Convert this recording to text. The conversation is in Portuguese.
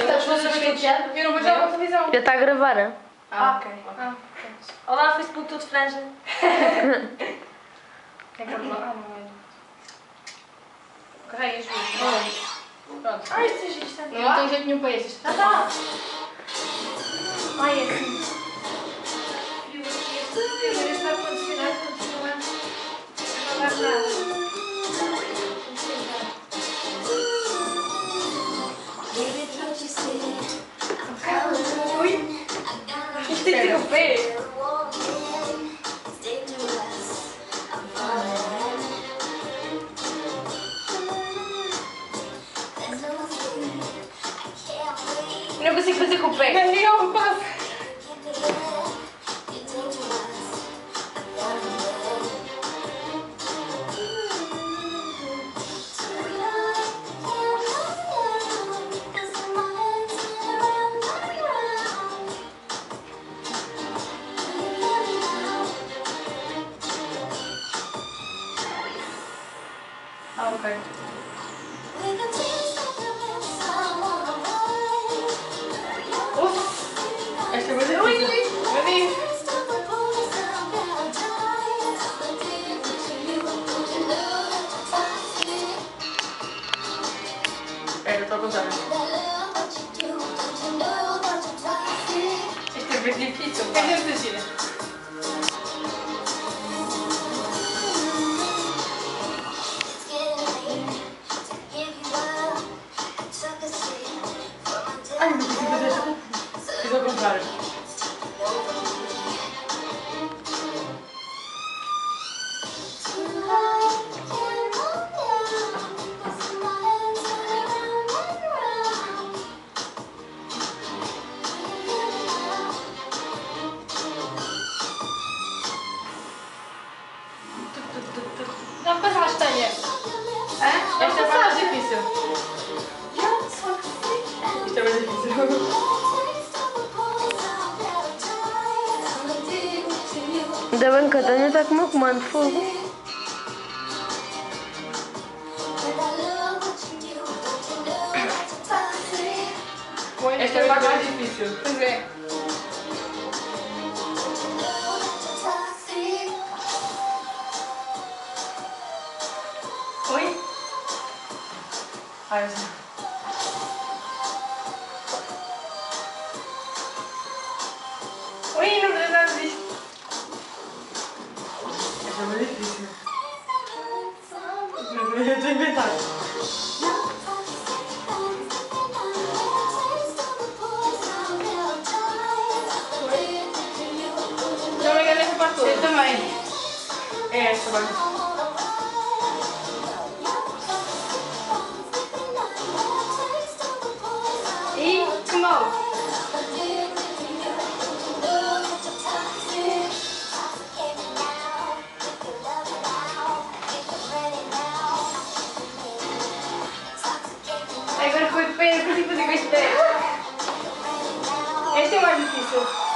está pessoas tudo chateado. Eu não vejo a televisão. Já está a gravar. Ah, ok. Ah, Olá, Facebook todo franja. é que eu não. Ah, não é. Carrega as duas. Pronto. Ah, isto é isto. Não tem jeito nenhum para estes. Ah, tá. Ai, é assim. Isto é o pé! Não consigo fazer com o pé. Nem eu Ah, ok. Esta é muito difícil. Meu Deus. É, eu estou a contar. Isto é muito Fiz ao contrário. Não, faz mais tenha. Hã? Esta é a mais difícil. Isto é muito difícil. Ainda bem que a Tânia está com o meu comando de fogo. Esta é a mais difícil. Pois é. Oi? Ai, eu Eu essa parte toda. Eu também. É esta, vai. Ih, que mal. еще